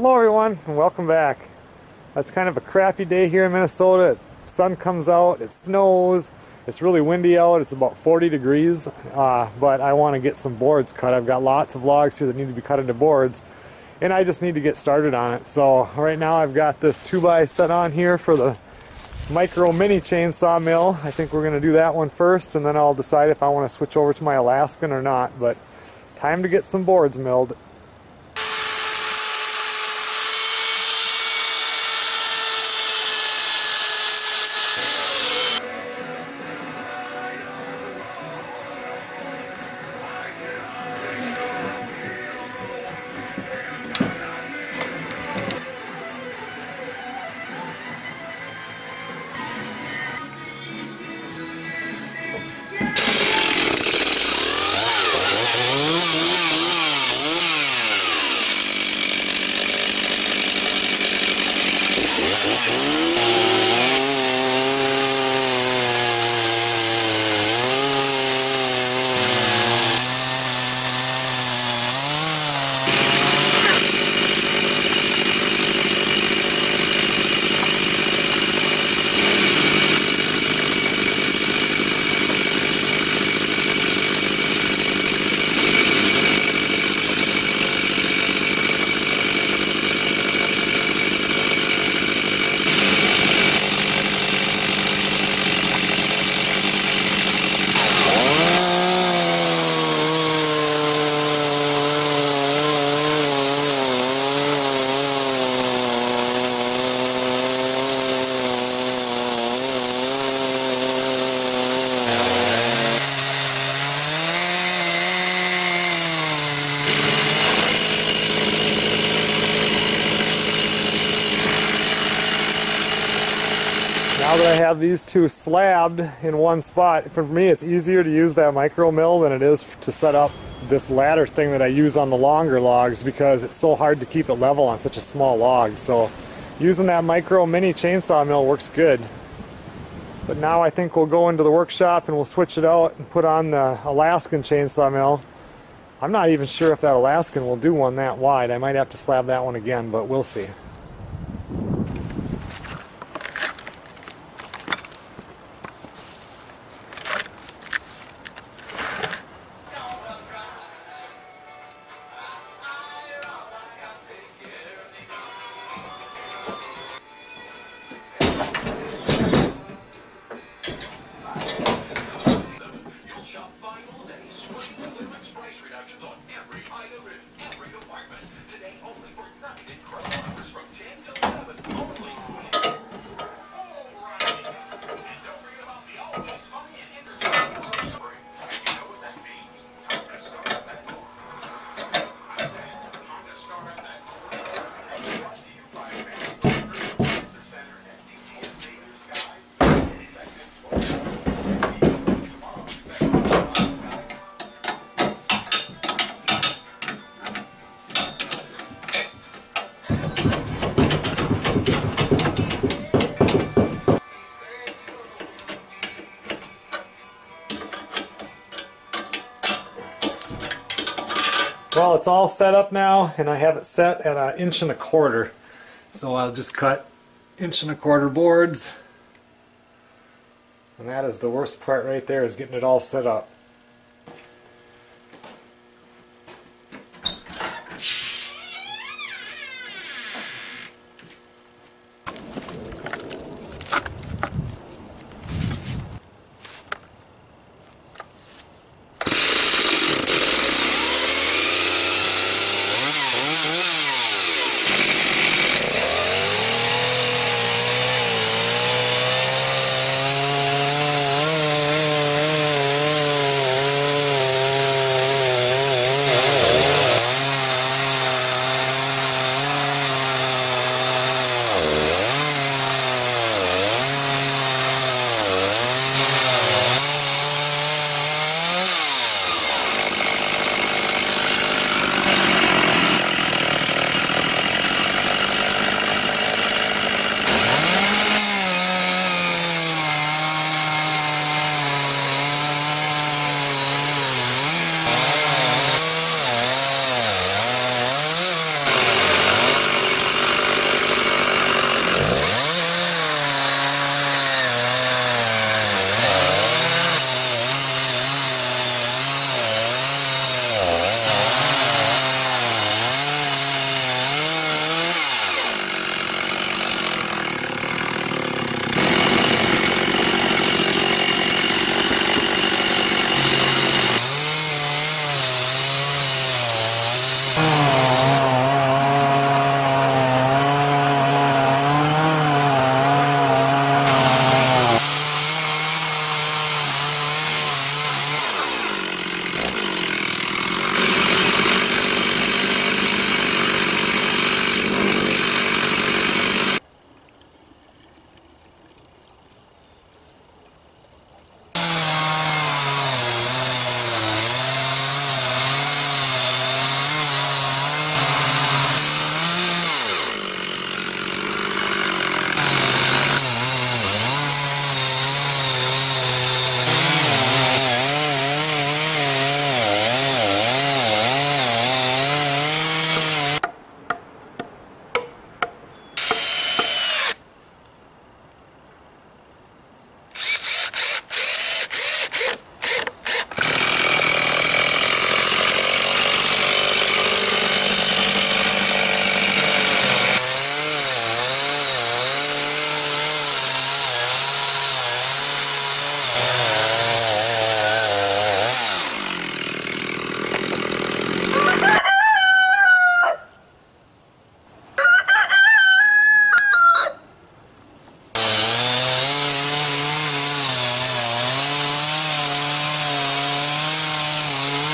Hello everyone and welcome back. It's kind of a crappy day here in Minnesota. Sun comes out, it snows, it's really windy out, it's about 40 degrees, uh, but I want to get some boards cut. I've got lots of logs here that need to be cut into boards and I just need to get started on it. So right now I've got this 2x set on here for the micro mini chainsaw mill. I think we're going to do that one first and then I'll decide if I want to switch over to my Alaskan or not. But time to get some boards milled. Música Now that I have these two slabbed in one spot, for me it's easier to use that micro mill than it is to set up this ladder thing that I use on the longer logs because it's so hard to keep it level on such a small log. So using that micro mini chainsaw mill works good. But now I think we'll go into the workshop and we'll switch it out and put on the Alaskan chainsaw mill. I'm not even sure if that Alaskan will do one that wide. I might have to slab that one again, but we'll see. Today only for nine incredible Well, it's all set up now, and I have it set at an inch and a quarter. So I'll just cut inch and a quarter boards. And that is the worst part right there, is getting it all set up.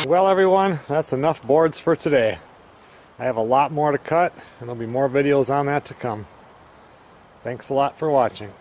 Well everyone, that's enough boards for today. I have a lot more to cut and there'll be more videos on that to come. Thanks a lot for watching.